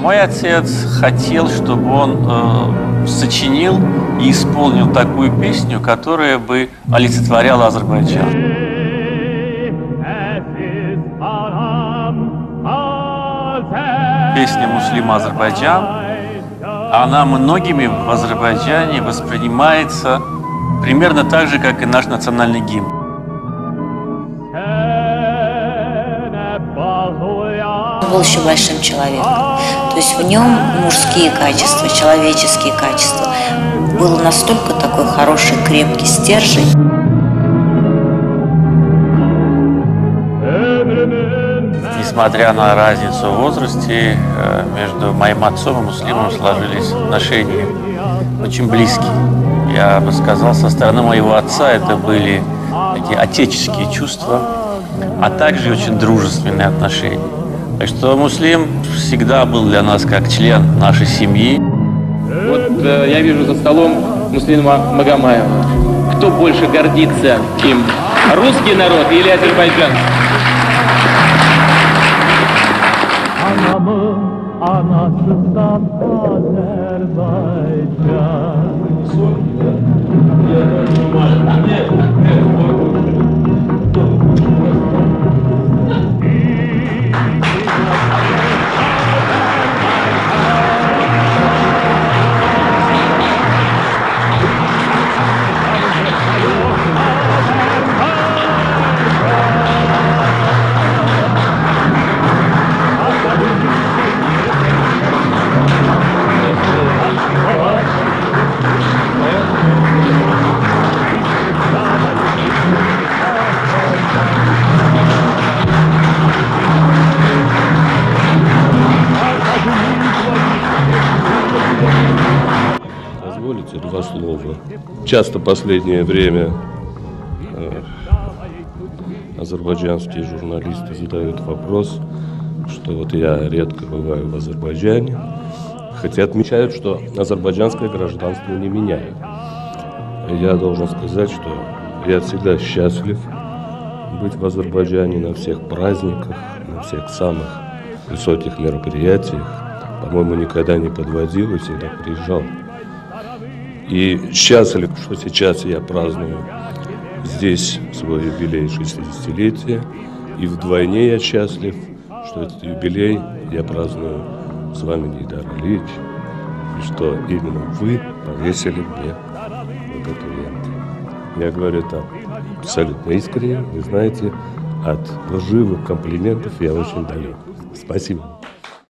Мой отец хотел, чтобы он э, сочинил и исполнил такую песню, которая бы олицетворяла Азербайджан. Песня «Муслим Азербайджан», она многими в Азербайджане воспринимается примерно так же, как и наш национальный гимн. Был еще большим человеком. То есть в нем мужские качества, человеческие качества. Был настолько такой хороший, крепкий стержень. Несмотря на разницу в возрасте, э, между моим отцом и муслимом сложились отношения очень близкие. Я бы сказал, со стороны моего отца это были такие отеческие чувства, а также очень дружественные отношения. Так что Муслим всегда был для нас как член нашей семьи. Вот э, я вижу за столом Муслима Магомаева. Кто больше гордится им? Русский народ или азербайджанский? anasından Azerbaycan. Позволите два слова. Часто последнее время э, азербайджанские журналисты задают вопрос, что вот я редко бываю в Азербайджане, хотя отмечают, что азербайджанское гражданство не меняет. Я должен сказать, что я всегда счастлив быть в Азербайджане на всех праздниках, на всех самых высоких мероприятиях. По-моему, никогда не подводил и всегда приезжал. И счастлив, что сейчас я праздную здесь свой юбилей 60-летия. И вдвойне я счастлив, что этот юбилей я праздную с вами, Нейдар Алиевич, и что именно вы повесили мне вот эту ленту. Я говорю это абсолютно искренне. Вы знаете, от лживых комплиментов я очень далек. Спасибо.